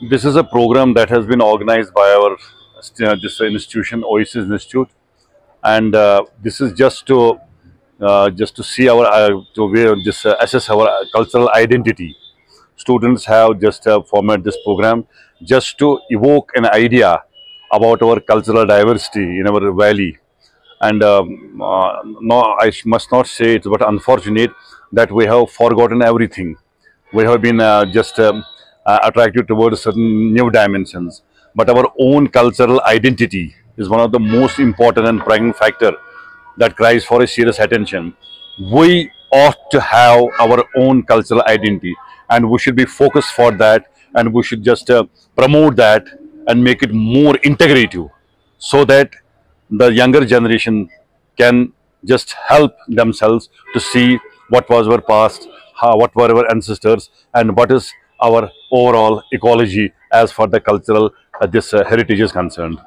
This is a program that has been organized by our uh, this institution, Oasis Institute, and uh, this is just to uh, just to see our uh, to just uh, assess our uh, cultural identity. Students have just uh, formed this program just to evoke an idea about our cultural diversity in our valley. And um, uh, no, I must not say it's but unfortunate that we have forgotten everything. We have been uh, just um, uh, attracted towards certain new dimensions. But our own cultural identity is one of the most important and pregnant factor that cries for a serious attention. We ought to have our own cultural identity and we should be focused for that and we should just uh, promote that and make it more integrative so that the younger generation can just help themselves to see what was our past, how, what were our ancestors, and what is our overall ecology as far the cultural uh, this uh, heritage is concerned.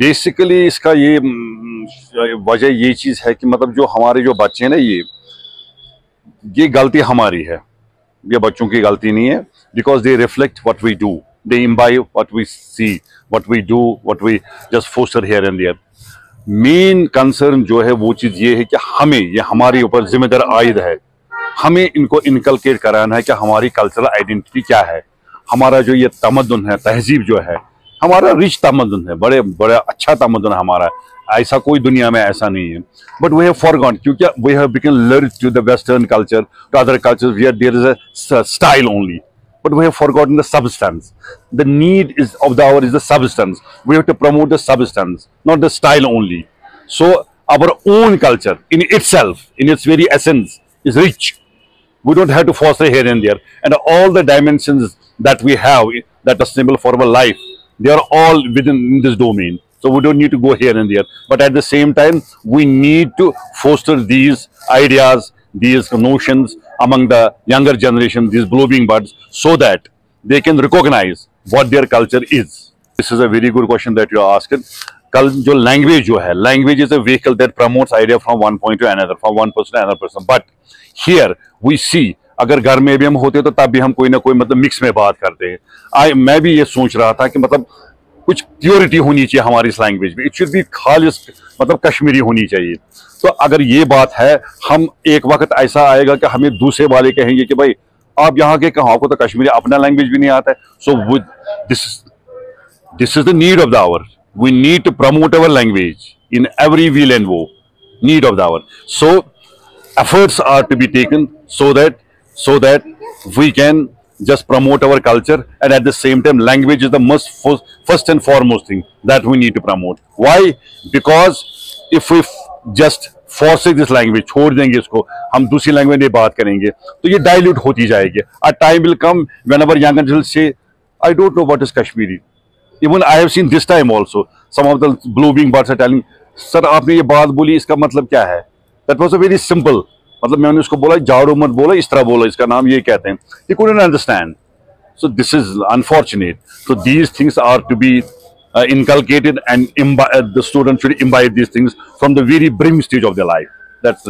Basically इसका ये हम्म, वजह ये चीज़ है कि मतलब जो हमारे जो बच्चे हैं ना ये ये गलती हमारी है। ये बच्चों की गलती नहीं है। Because they reflect what we do they imbibe what we see what we do what we just foster here and there main concern जो है वो चीज़ ये है कि हमें ये हमारे ऊपर जिम्मेदार आयद है। हमें इनको इनकलकेट कराना है कि हमारी कल्चरल आइडेंटिटी क्या है। हमारा जो ये तमदन है, तहजीब जो है, हमारा रिच तमदन है, बड़े बड़े अच्छा तमदन है हमारा। ऐसा कोई दुनिया में ऐसा नहीं है। बट वी हैव फॉर क्योंकि we have become learn to the western culture to other culture we are there is a style only but we have forgone the substance the need is of the hour is the substance we have to promote the substance not the style only so our own culture in its in its very essence is rich We don't have to foster here and there. And all the dimensions that we have that are symbol for our life, they are all within this domain. So we don't need to go here and there. But at the same time, we need to foster these ideas, these notions among the younger generation, these blooming buds, so that they can recognize what their culture is. This is a very good question that you are asking. कल जो language जो है language is a vehicle that promotes idea from one point to another from one person another person but here we see अगर घर में भी हम होते तो तब भी हम कोई ना कोई मतलब मिक्स में बात करते हैं। आई, मैं भी ये सोच रहा था कि मतलब कुछ प्योरिटी होनी चाहिए हमारी इस लैंग्वेज में। इट शुड बी खालिस मतलब कश्मीरी होनी चाहिए। तो अगर ये बात है, हम एक वक्त ऐसा आएगा कि हमें दूसरे वाले कहेंगे कि भाई, आप यहाँ के कहाँ आपको तो कश्मीरी अपना लैंग्वेज भी नहीं आता है। So this this is the need of the hour. we need to promote our language in every weal and woe, need of the hour. So efforts are to be taken so that so that we can just promote our culture and at the same time language is the most first and foremost thing that we need to promote. Why? Because if we just forsake this language, छोड़ देंगे इसको हम दूसरी language में बात करेंगे तो ये dilute होती जाएगी a time will come when our will say, "I don't know what is Kashmiri." Even I have seen this time also some of the blooming birds are telling sir आपने ये बात बोली, इसका मतलब क्या है? That was a very simple मतलब मैंने उसको बोला झाड़ो मत बोला, इस तरह बोला, इसका नाम ये कहते हैं. You couldn't understand so this is unfortunate so these things are to be inculcated and the student should imbibe these things from the very brim stage of their life that's.